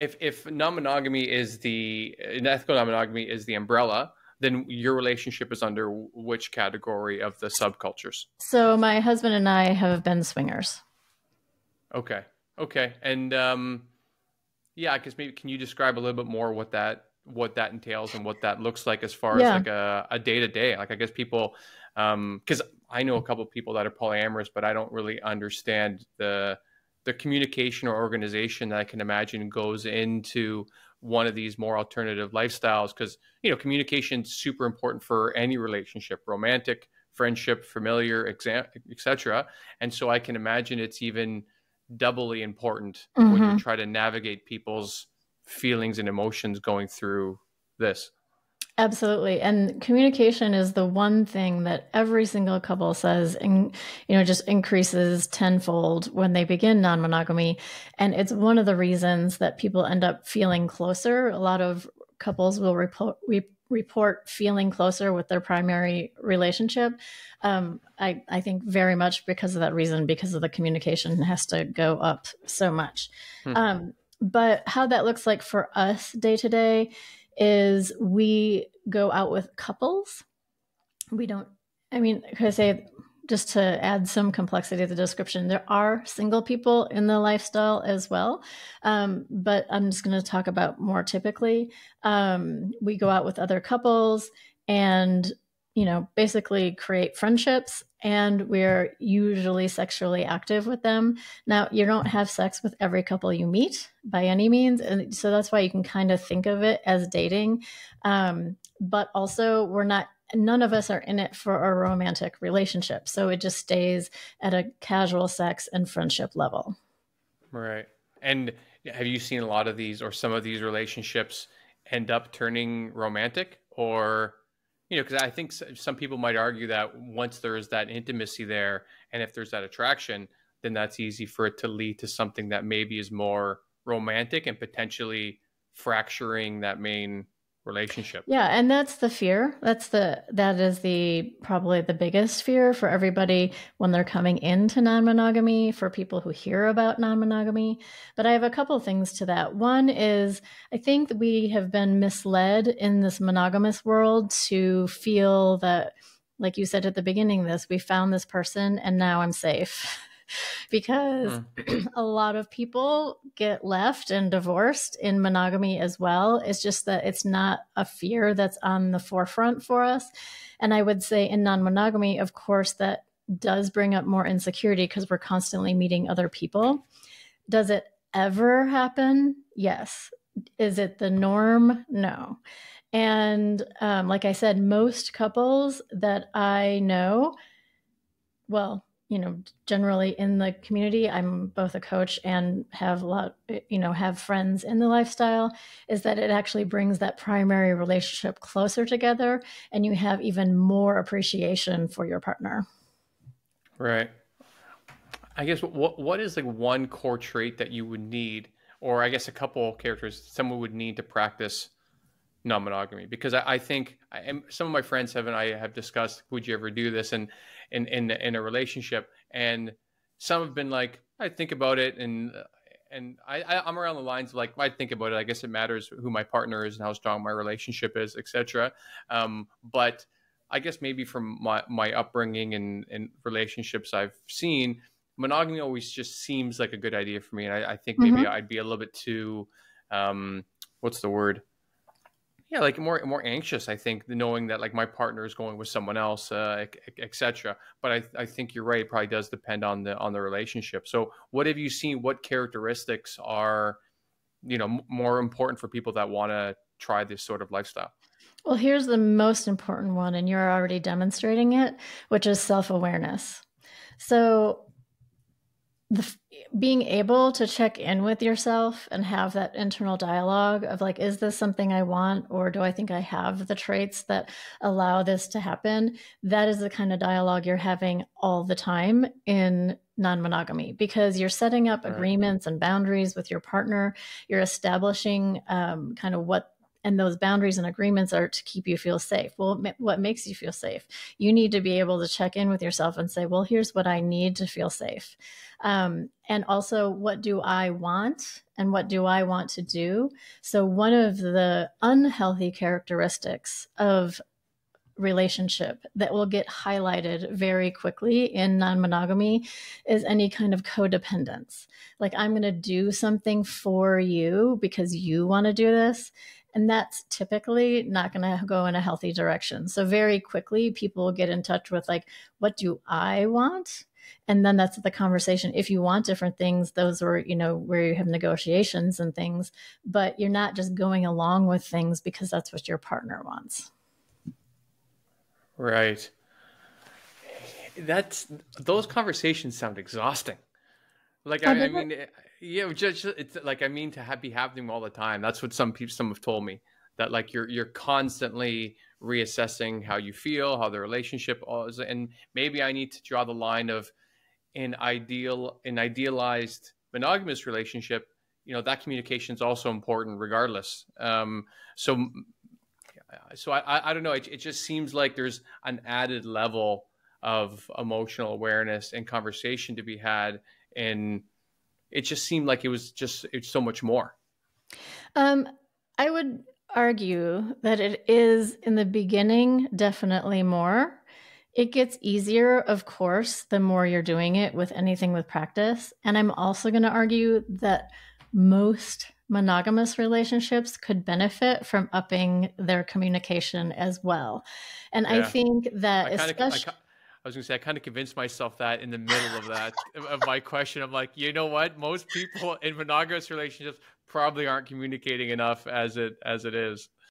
if if non-monogamy is the ethical non-monogamy is the umbrella then your relationship is under which category of the subcultures? So my husband and i have been swingers. Okay. Okay. And um yeah i guess maybe can you describe a little bit more what that what that entails and what that looks like as far yeah. as like a, a day-to-day? Like i guess people um because i know a couple of people that are polyamorous but i don't really understand the the communication or organization that I can imagine goes into one of these more alternative lifestyles because you know communication is super important for any relationship romantic friendship familiar etc and so i can imagine it's even doubly important mm-hmm. when you mm-hmm. try to navigate people's feelings and emotions going through this Absolutely. And communication is the one thing that every single couple says and you know just increases tenfold when they begin non-monogamy and it's one of the reasons that people end up feeling closer. A lot of couples will report re- report feeling closer with their primary relationship. Um, I, I think very much because of that reason, because of the communication has to go up so much. Hmm. Um, but how that looks like for us day to day is we go out with couples. We don't, I mean, could I say, just to add some complexity to the description, there are single people in the lifestyle as well. Um, but I'm just going to talk about more typically. Um, we go out with other couples and you know, basically create friendships and we're usually sexually active with them. Now, you don't have sex with every couple you meet by any means. And so that's why you can kind of think of it as dating. Um, but also, we're not, none of us are in it for a romantic relationship. So it just stays at a casual sex and friendship level. Right. And have you seen a lot of these or some of these relationships end up turning romantic or? You know, because I think some people might argue that once there is that intimacy there, and if there's that attraction, then that's easy for it to lead to something that maybe is more romantic and potentially fracturing that main relationship. Yeah, and that's the fear. That's the that is the probably the biggest fear for everybody when they're coming into non-monogamy for people who hear about non-monogamy. But I have a couple things to that. One is I think we have been misled in this monogamous world to feel that like you said at the beginning this we found this person and now I'm safe. because mm. a lot of people get left and divorced in monogamy as well. It's just that it's not a fear that's on the forefront for us. And I would say in non monogamy, of course, that does bring up more insecurity because we're constantly meeting other people. Does it ever happen? Yes. Is it the norm? No. And um, like I said, most couples that I know, well, you know generally in the community i'm both a coach and have a lot you know have friends in the lifestyle is that it actually brings that primary relationship closer together and you have even more appreciation for your partner. Right. I guess what what is like one core trait that you would need or i guess a couple characters someone would need to practice non-monogamy because I, I think I, some of my friends have and I have discussed would you ever do this and in in in a relationship? And some have been like I think about it and and I, I am around the lines of like I think about it. I guess it matters who my partner is and how strong my relationship is etc um, but I guess maybe from my my upbringing and and relationships I've seen monogamy always just seems like a good idea for me and I, I think maybe mm-hmm. I'd be a little bit too um, what's the word yeah like more more anxious i think knowing that like my partner is going with someone else uh, etc but I, I think you're right it probably does depend on the on the relationship. So what have you seen what characteristics are you know more important for people that want to try this sort of lifestyle? Well here's the most important one and you're already demonstrating it which is self-awareness. So the, being able to check in with yourself and have that internal dialogue of like is this something i want or do i think i have the traits that allow this to happen? That is the kind of dialogue you're having all the time in non-monogamy because you're setting up agreements and boundaries with your partner. You're establishing um, kind of what and those boundaries and agreements are to keep you feel safe well what makes you feel safe you need to be able to check in with yourself and say well here's what i need to feel safe um, and also what do i want and what do i want to do so one of the unhealthy characteristics of relationship that will get highlighted very quickly in non monogamy is any kind of codependence. Like, I'm going to do something for you because you want to do this. And that's typically not going to go in a healthy direction. So, very quickly, people get in touch with, like, what do I want? And then that's the conversation. If you want different things, those are, you know, where you have negotiations and things, but you're not just going along with things because that's what your partner wants. Right. That's those conversations sound exhausting. Like I, I mean, yeah, just it's like I mean to have, be happening all the time. That's what some people some have told me that like you're you're constantly reassessing how you feel, how the relationship is, and maybe I need to draw the line of an ideal an idealized monogamous relationship. You know that communication is also important, regardless. Um, so so I, I don't know. It, it just seems like there's an added level of emotional awareness and conversation to be had, and it just seemed like it was just it's so much more. Um, I would argue that it is in the beginning definitely more. It gets easier, of course, the more you're doing it with anything with practice. And I'm also going to argue that most monogamous relationships could benefit from upping their communication as well. And yeah. I think that I especially. I was going to say, I kind of convinced myself that in the middle of that, of my question. I'm like, you know what? Most people in monogamous relationships probably aren't communicating enough as it as it is.